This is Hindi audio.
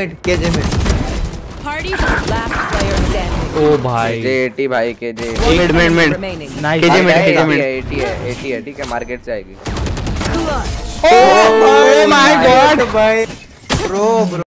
केजे में ओ भाई। जे 80 भाई KJ mid mid mid remaining. Nice KJ mid, KJ 80 mid. है 80 है 80 है ठीक है मार्केट से आएगी। ओ माय गॉड भाई ब्रो